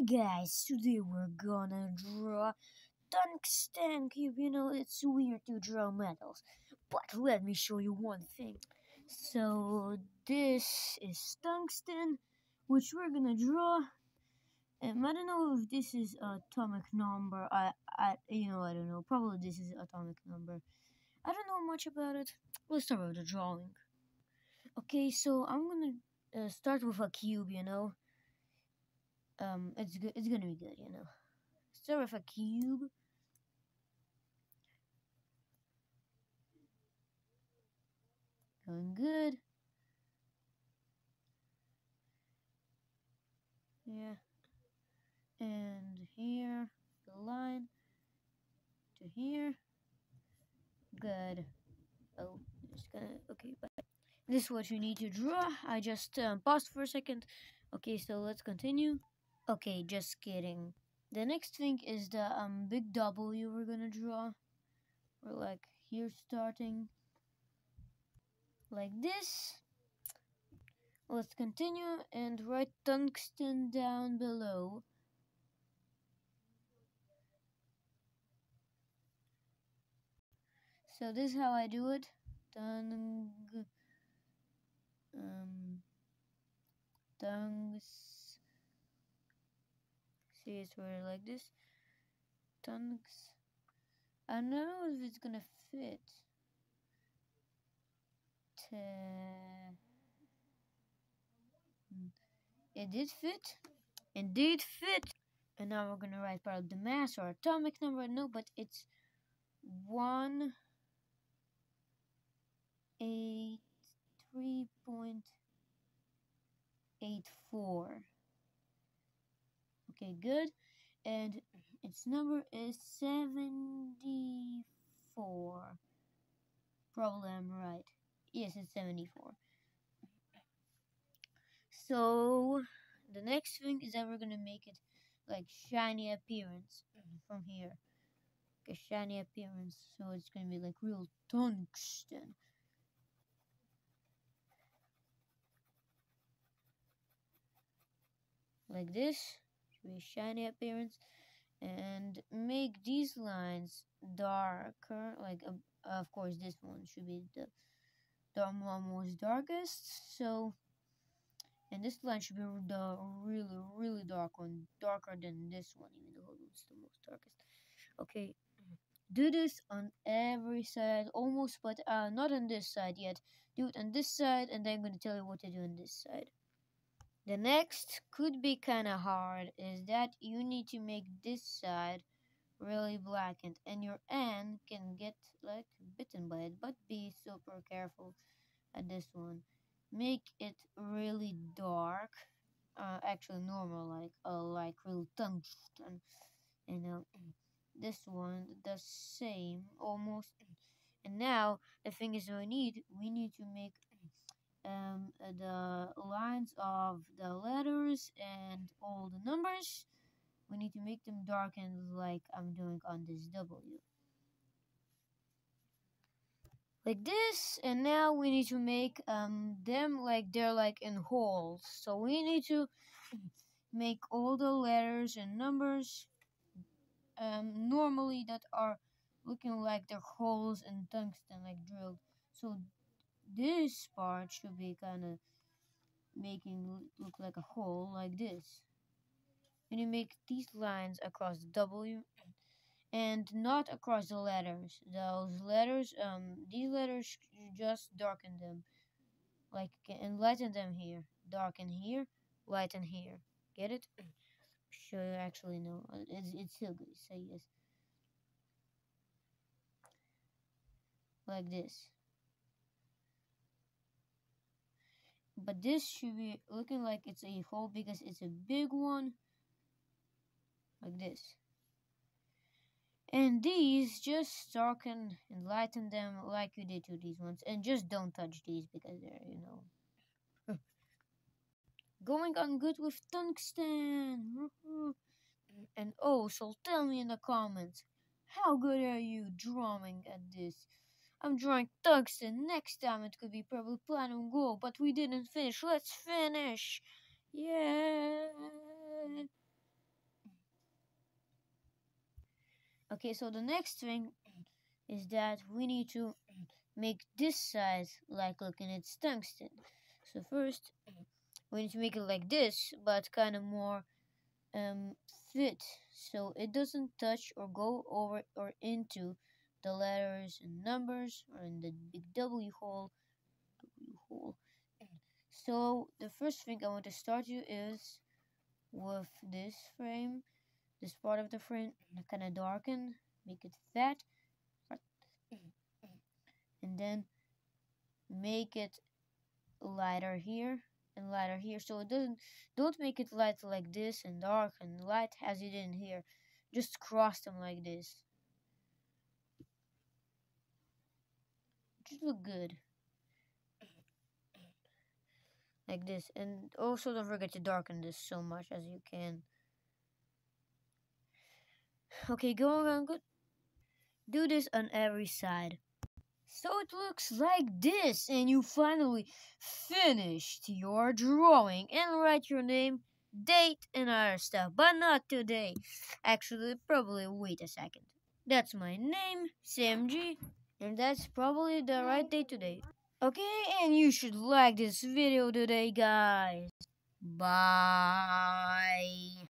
Hi guys, today we're gonna draw tungsten cube. You know, it's weird to draw metals, but let me show you one thing. So this is tungsten, which we're gonna draw. Um, I don't know if this is atomic number. I, I, you know, I don't know. Probably this is atomic number. I don't know much about it. Let's start with the drawing. Okay, so I'm gonna uh, start with a cube. You know um, it's good. It's gonna be good, you know. Start with a cube. Going good. Yeah. And here, the line to here. Good. Oh, just gonna, okay, but this is what you need to draw. I just um, paused for a second. Okay, so let's continue. Okay, just kidding. The next thing is the um big W we're gonna draw. We're like here starting like this. Let's continue and write tungsten down below. So this is how I do it. Tung um tungs it's where like this tongues I don't know if it's gonna fit hmm, it did fit it did fit and now we're gonna write part of the mass or atomic number no but it's one eight three point eight four Okay, good. And its number is 74. Probably I'm right. Yes, it's 74. So, the next thing is that we're going to make it like shiny appearance from here. Like a shiny appearance. So it's going to be like real tungsten. Like this a shiny appearance. And make these lines darker like uh, of course this one should be the the most darkest. So and this line should be the really really dark one darker than this one even though it's the most darkest. Okay. Do this on every side almost but uh not on this side yet. Do it on this side and then i'm going to tell you what to do on this side the next could be kind of hard is that you need to make this side really blackened and your end can get like bitten by it but be super careful at this one. Make it really dark uh, actually normal like uh, like real tungsten and uh, this one the same almost. And now the thing is we need we need to make um, the lines of the letters and all the numbers. We need to make them darkened like I'm doing on this W. Like this and now we need to make um, them like they're like in holes so we need to make all the letters and numbers um, normally that are looking like they're holes in tungsten like drilled. So this part should be kind of making look like a hole like this. And you make these lines across the W and not across the letters. Those letters um these letters just darken them. Like and lighten them here. Darken here lighten here. Get it? Sure you actually know it's, it's still good. Say yes. Like this but this should be looking like it's a hole because it's a big one like this. And these just darken and lighten them like you did to these ones and just don't touch these because they're you know. Going on good with tungsten. And oh so tell me in the comments how good are you drawing at this I'm drawing tungsten. Next time it could be probably platinum gold, but we didn't finish. Let's finish. Yeah. Okay, so the next thing is that we need to make this size like looking it's tungsten. So first, we need to make it like this, but kind of more um, fit. So it doesn't touch or go over or into the letters and numbers are in the big W hole. W hole. So the first thing I want to start you is with this frame, this part of the frame, kind of darken, make it fat, and then make it lighter here and lighter here so it doesn't don't make it light like this and dark and light as you did in here just cross them like this just look good like this and also don't forget to darken this so much as you can okay go around good do this on every side so it looks like this, and you finally finished your drawing and write your name, date, and other stuff, but not today. Actually, probably wait a second. That's my name, SamG, and that's probably the right date today. Okay, and you should like this video today, guys. Bye.